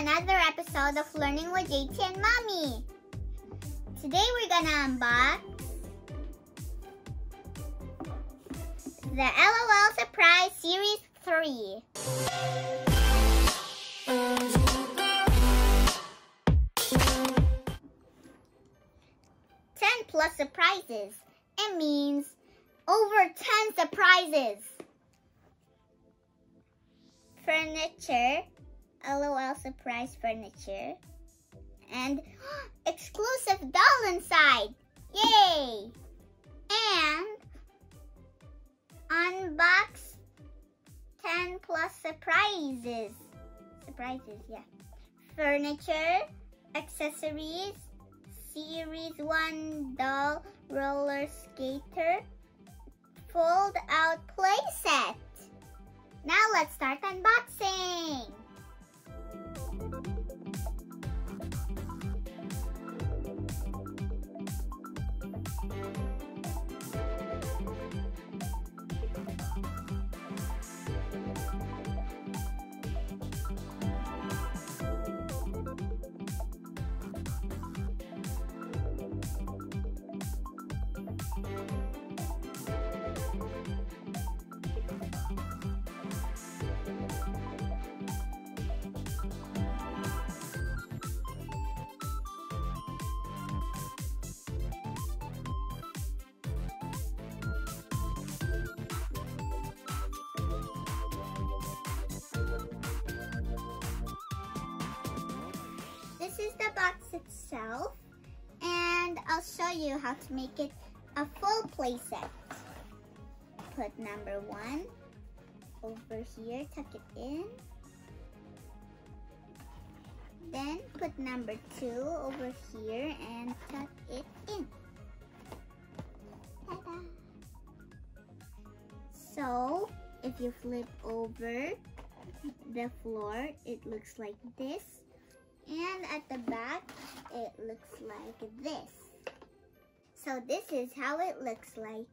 another episode of Learning with JT and Mommy. Today we're gonna unbox the LOL Surprise Series 3. Ten plus surprises. It means over 10 surprises. Furniture, LOL surprise furniture, and exclusive doll inside. Yay! And unbox 10 plus surprises. Surprises, yeah. Furniture, accessories, Series 1 doll roller skater, fold out playset. Now let's start unboxing. Is the box itself, and I'll show you how to make it a full playset. Put number one over here, tuck it in. Then put number two over here and tuck it in. So, if you flip over the floor, it looks like this. And at the back, it looks like this. So this is how it looks like.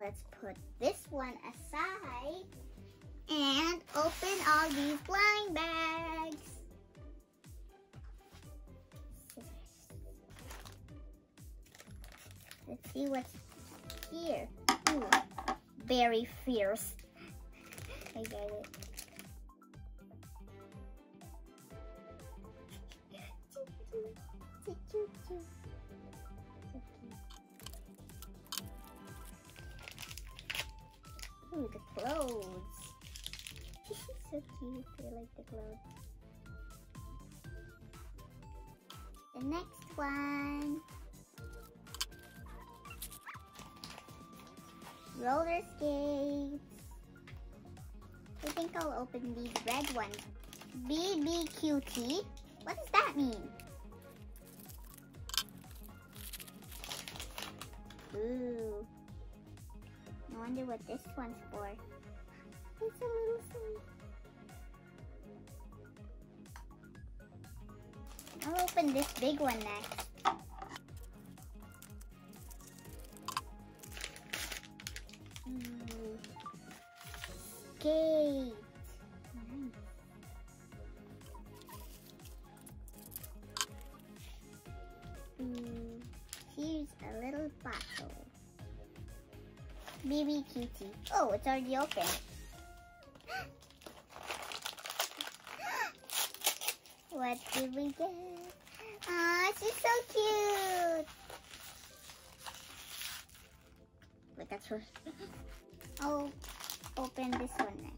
Let's put this one aside and open all these blind bags. Let's see what's here. Ooh, very fierce. I get it. Ooh, the clothes. so cute. I like the clothes. The next one. Roller skates. I think I'll open these red ones. BBQT. What does that mean? Ooh. I wonder what this one's for. It's a little silly. I'll open this big one next. Mm. Skate. BB Cutie. Oh, it's already open. what did we get? Aw, she's so cute. Look at her. I'll open this one next.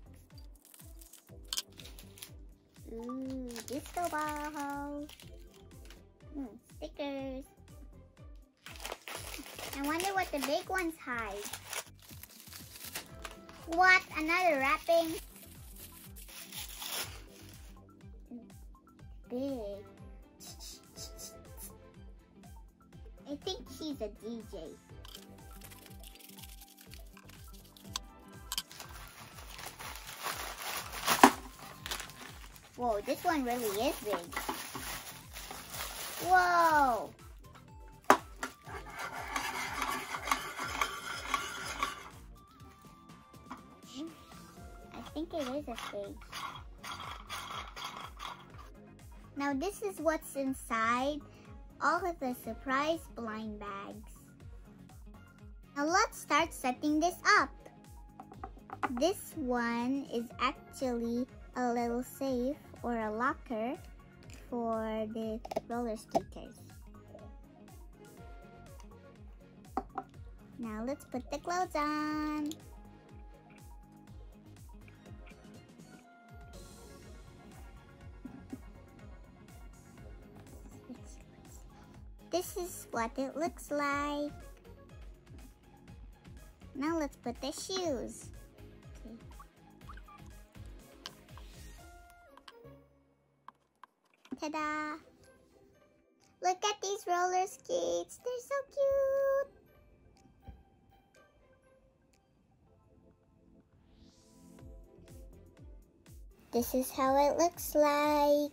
Ooh, disco ball. Hmm, stickers. I wonder what the big ones hide. What? Another wrapping? Big. I think she's a DJ. Whoa, this one really is big. Whoa! Think it is a stage. Now this is what's inside all of the surprise blind bags. Now let's start setting this up. This one is actually a little safe or a locker for the roller skaters. Now let's put the clothes on. This is what it looks like. Now let's put the shoes. Ta-da! Look at these roller skates. They're so cute. This is how it looks like.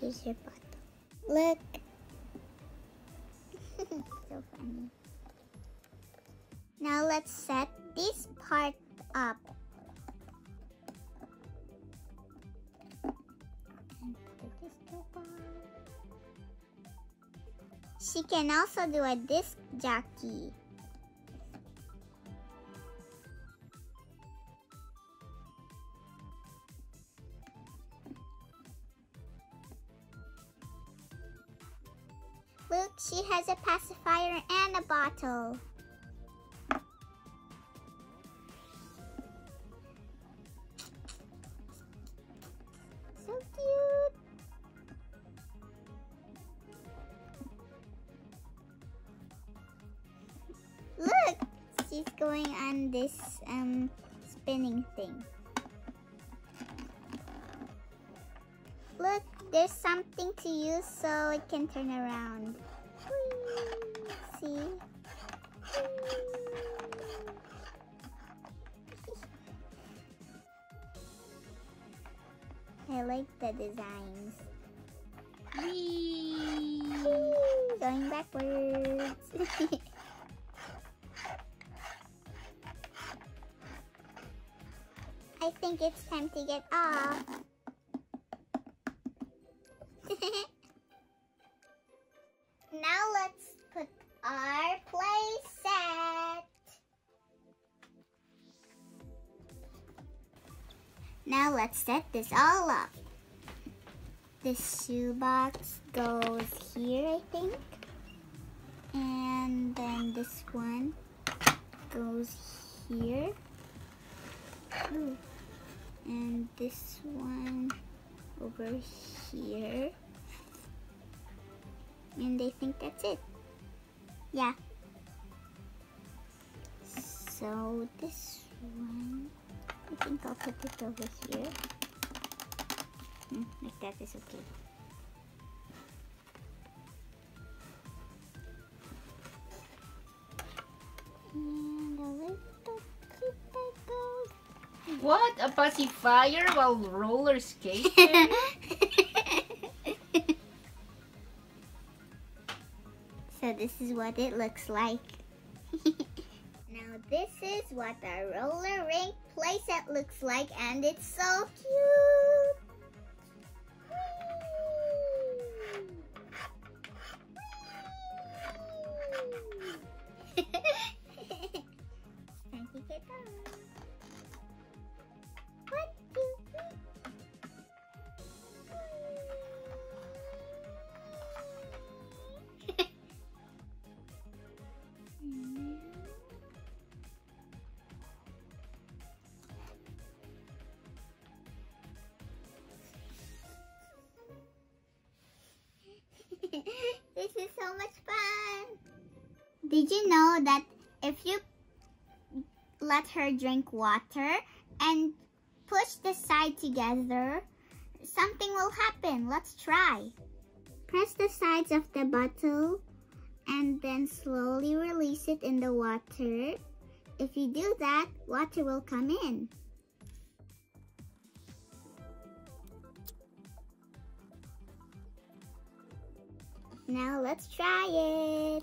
Here's your bottle. Look. so funny. Now let's set this part up. She can also do a disc jockey. Look, she has a pacifier and a bottle. So cute. Look, she's going on this um spinning thing. Look, there's something to use so it can turn around. See? I like the designs. Going backwards. I think it's time to get off. Now let's set this all up. This shoebox goes here, I think. And then this one goes here. Ooh. And this one over here. And they think that's it. Yeah. So this one, I think I'll put it over here. Hmm, like that is okay. And a little that goes What? A pacifier while roller skating? so this is what it looks like. this is what a roller rink playset looks like and it's so cute. So much fun. Did you know that if you let her drink water and push the side together, something will happen. Let's try. Press the sides of the bottle and then slowly release it in the water. If you do that, water will come in. Now let's try it.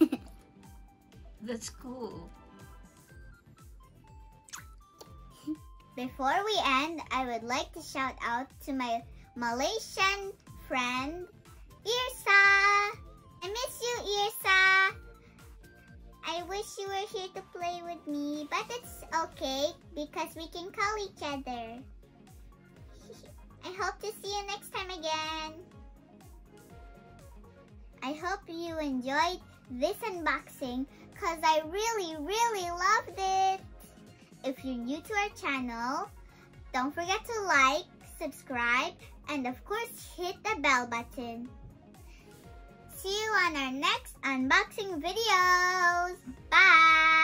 That's cool. Before we end, I would like to shout out to my Malaysian friend, Irsa. I miss you, Irsa. I wish you were here to play with me, but it's okay because we can call each other. I hope to see you next time again. I hope you enjoyed this unboxing because I really, really loved it. If you're new to our channel, don't forget to like, subscribe, and of course hit the bell button. See you on our next unboxing videos. Bye!